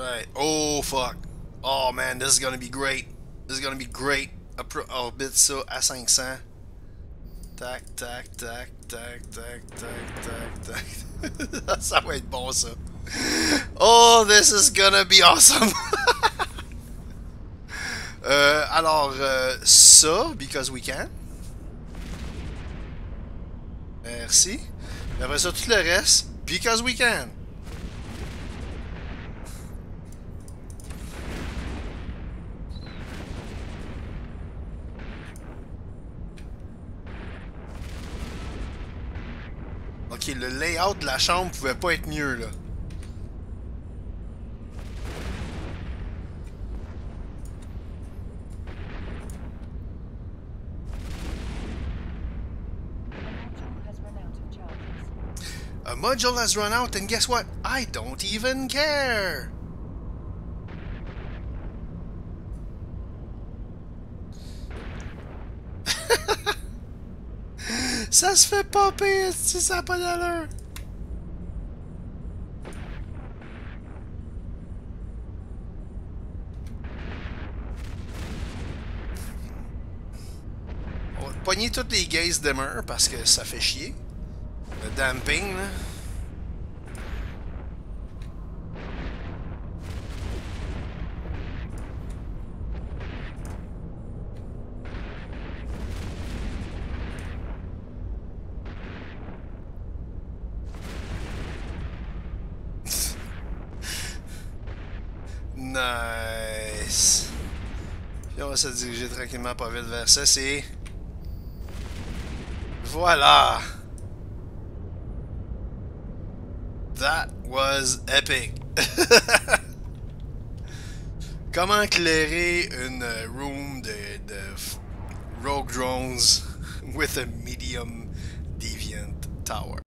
Alright. Oh, fuck. Oh, man, this is gonna be great. This is gonna be great. Orbite ça à 500. Tac, tac, tac, tac, tac, tac, tac, tac. ça va être bon, ça. Oh, this is gonna be awesome. euh, alors, euh, ça, because we can. Merci. Et après ça, tout le reste, because we can. Ok, le layout de la chambre pouvait pas être mieux, là. A module has run out, and guess what? I don't even care! Ça se fait popper, si ça n'a pas d'allure! On va pogner toutes les gaze dimmer parce que ça fait chier. Le damping, là. Nice. Puis on va se diriger tranquillement pas vite vers ça, c'est... Voilà! That was epic. Comment éclairer une room de, Rogue Drones with a medium deviant tower?